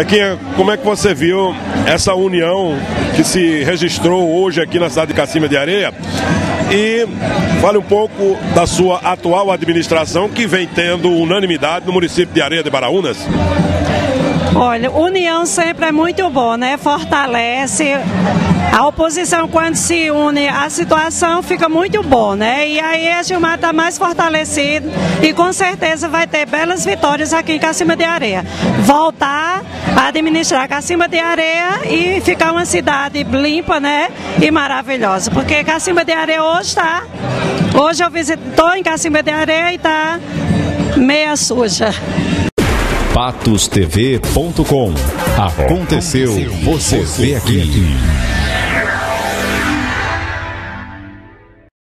Tequinha, como é que você viu essa união que se registrou hoje aqui na cidade de Cacima de Areia? E fale um pouco da sua atual administração que vem tendo unanimidade no município de Areia de Baraunas. Olha, união sempre é muito bom, né? Fortalece. A oposição, quando se une, a situação fica muito boa, né? E aí a Gilmar está mais fortalecido e com certeza vai ter belas vitórias aqui em Cacima de Areia. Voltar a administrar Cacima de Areia e ficar uma cidade limpa, né? E maravilhosa. Porque Cacima de Areia hoje está. Hoje eu visitou em Cacima de Areia e está meia suja patostv.com. Aconteceu, você vê aqui.